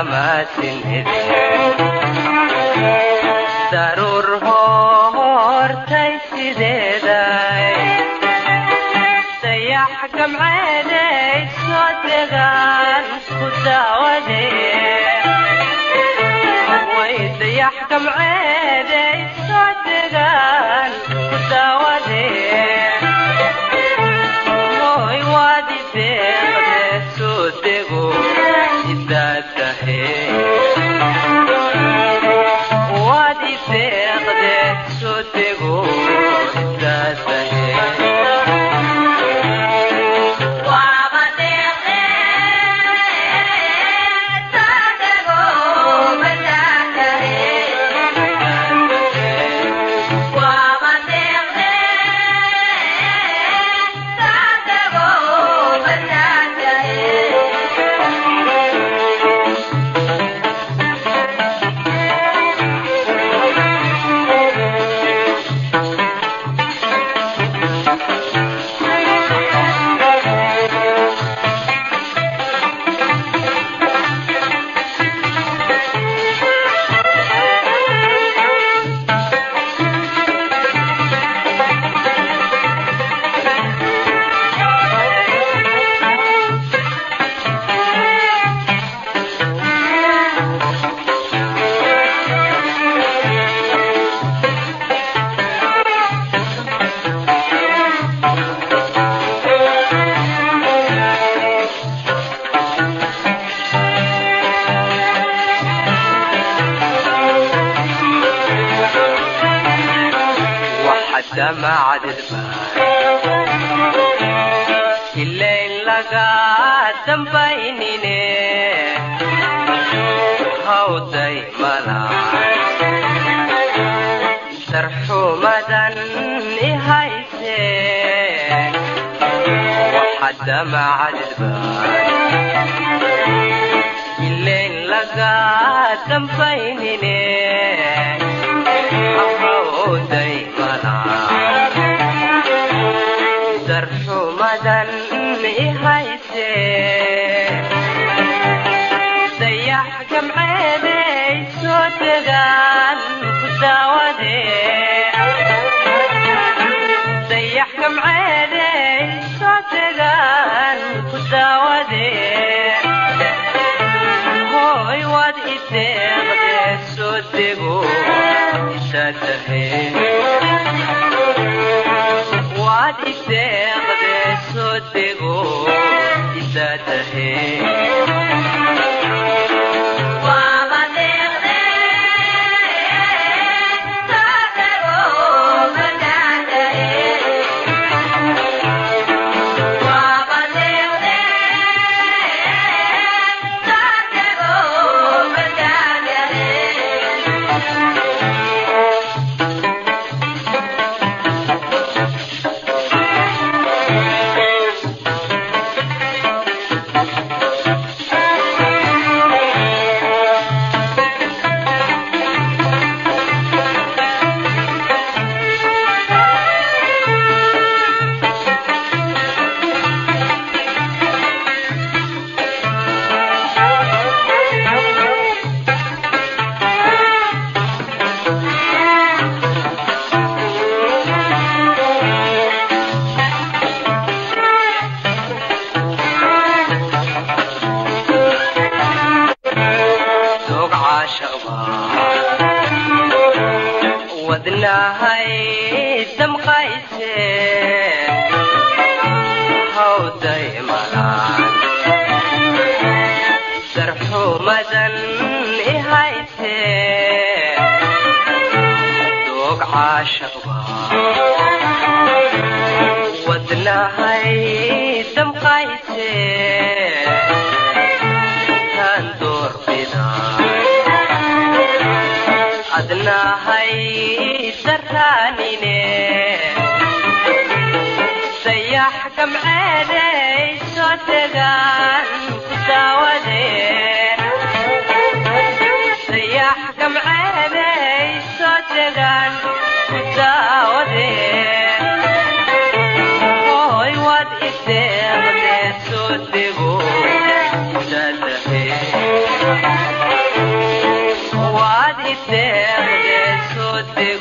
kama sinid daruur hortay sideeday dayax gamceeday soo degaan ku daawadee way dayax gamceeday ما عاد البال الليل لقى دنبينيني هاو دايما سرحو مدن نهايتي وحتى ما عاد البال الليل لقى دنبينيني 快一些 मुद्दत है darxumadan ihayse doog caashaqba wadnahay damqayse tan doorbida adnahay daraanine sayax gamceeday soo degaan ku me serve de.